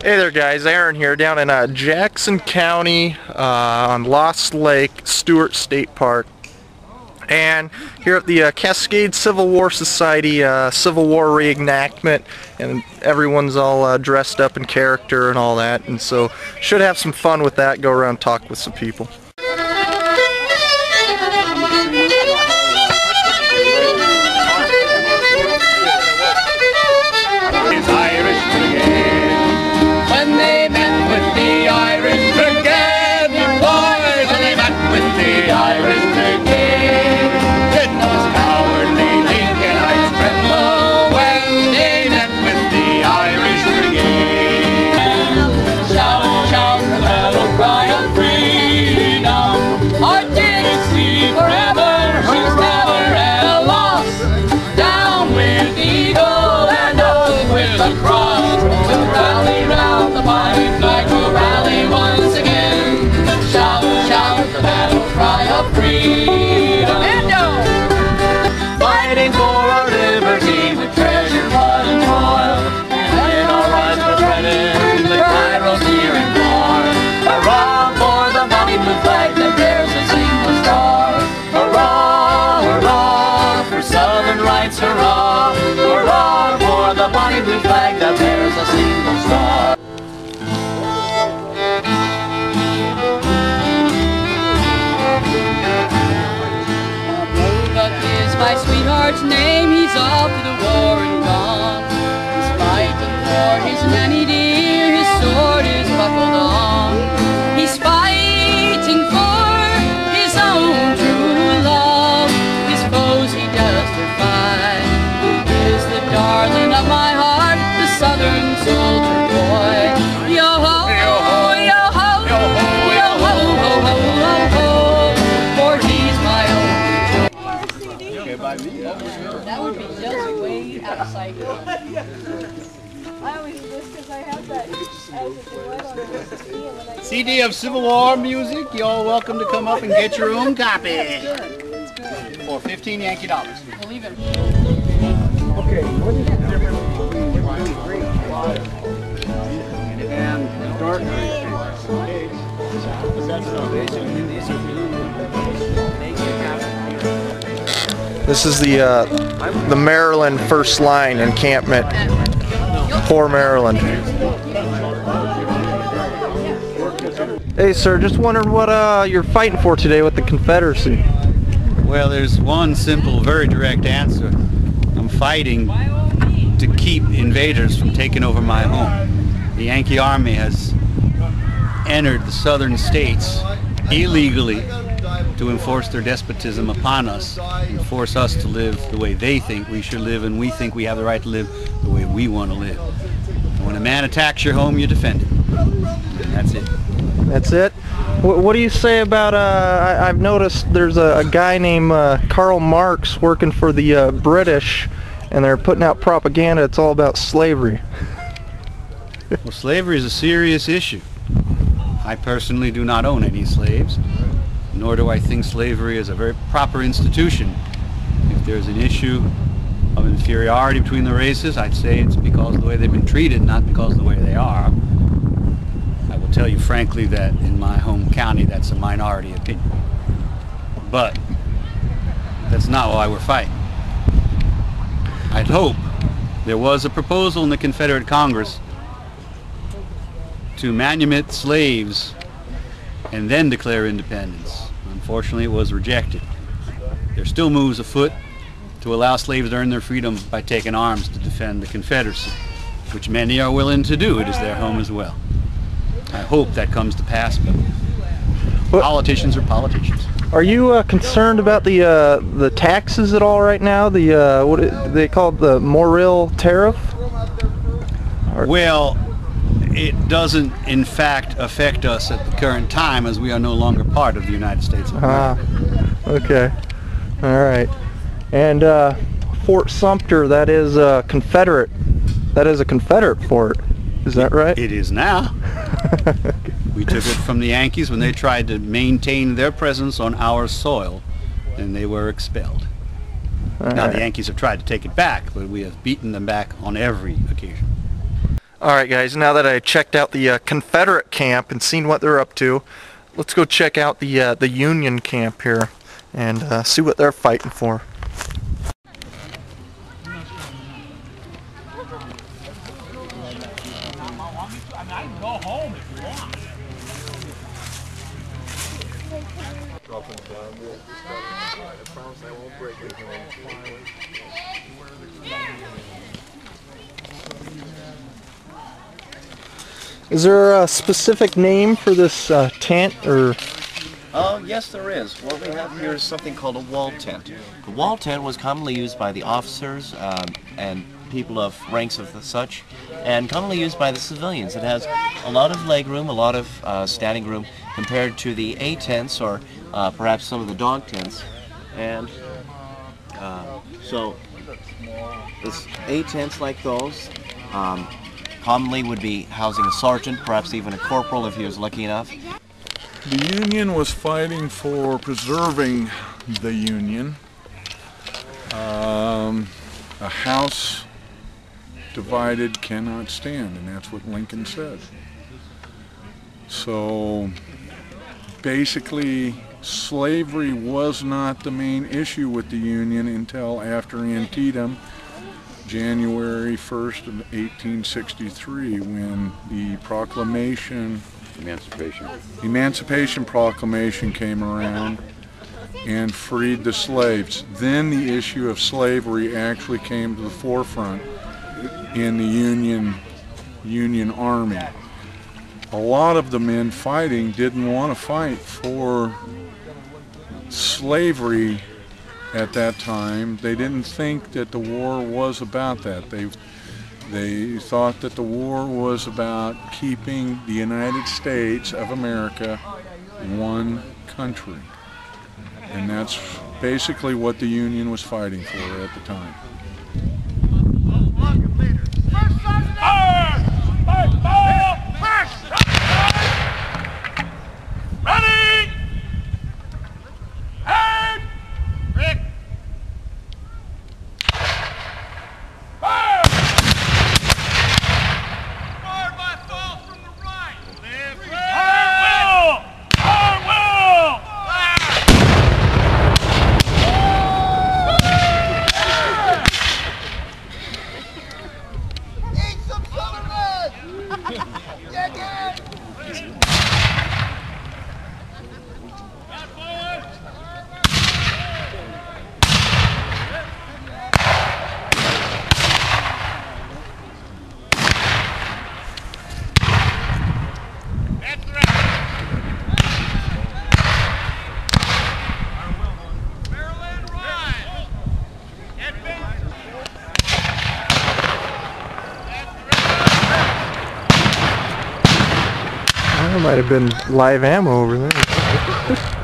Hey there guys, Aaron here down in uh, Jackson County uh, on Lost Lake, Stewart State Park. And here at the uh, Cascade Civil War Society uh, Civil War reenactment and everyone's all uh, dressed up in character and all that and so should have some fun with that, go around talk with some people. You. My sweetheart's name, he's off to the war and gone. He's fighting for his nanny that would be just way out of sight. I always do this because I have that as a on the CD and then I CD of Civil War music. You're all welcome to come up and get your own copy for 15 Yankee dollars. Believe him. Okay, This is the uh, the Maryland first line encampment. Poor Maryland. Hey sir, just wondering what uh, you're fighting for today with the Confederacy. Well, there's one simple, very direct answer. I'm fighting to keep invaders from taking over my home. The Yankee Army has entered the southern states illegally to enforce their despotism upon us and force us to live the way they think we should live and we think we have the right to live the way we want to live. When a man attacks your home, you defend it. And that's it. That's it. What, what do you say about? Uh, I, I've noticed there's a, a guy named uh, Karl Marx working for the uh, British, and they're putting out propaganda. It's all about slavery. Well, slavery is a serious issue. I personally do not own any slaves, nor do I think slavery is a very proper institution. If there's an issue of inferiority between the races, I'd say it's because of the way they've been treated, not because of the way they are. I will tell you frankly that in my home county, that's a minority opinion. But that's not why we're fighting. I'd hope there was a proposal in the Confederate Congress to manumit slaves and then declare independence. Unfortunately, it was rejected. There still moves afoot to allow slaves to earn their freedom by taking arms to defend the Confederacy, which many are willing to do. It is their home as well. I hope that comes to pass, but politicians are politicians. Are you uh, concerned about the uh, the taxes at all right now? The uh, what it, they call it the Morrill tariff? Well, it doesn't in fact affect us at the current time as we are no longer part of the United States of America. Ah, okay. All right. And uh, Fort Sumter, that is a Confederate. That is a Confederate fort. Is that right? It is now. We took it from the Yankees when they tried to maintain their presence on our soil, and they were expelled. All Now the. Yankees have tried to take it back, but we have beaten them back on every occasion. Alright guys, now that I checked out the uh, Confederate camp and seen what they're up to, let's go check out the uh, the Union camp here and uh, see what they're fighting for. Is there a specific name for this uh, tent or Uh, yes, there is. What we have here is something called a wall tent. The wall tent was commonly used by the officers um, and people of ranks of such, and commonly used by the civilians. It has a lot of leg room, a lot of uh, standing room compared to the A tents or uh, perhaps some of the dog tents. And uh, so, this A tents like those um, commonly would be housing a sergeant, perhaps even a corporal if he was lucky enough. The Union was fighting for preserving the Union. Um, a house divided cannot stand, and that's what Lincoln said. So basically, slavery was not the main issue with the Union until after Antietam, January 1st of 1863, when the proclamation Emancipation. Emancipation Proclamation came around and freed the slaves. Then the issue of slavery actually came to the forefront in the Union Union Army. A lot of the men fighting didn't want to fight for slavery at that time. They didn't think that the war was about that. They they thought that the war was about keeping the United States of America one country. And that's basically what the Union was fighting for at the time. Ready! Aim! Rick! Fire! Fire by fall from the right! Left, right! Fire will! Fire will! That's right! Maryland, right! Advance! There might have been live ammo over there.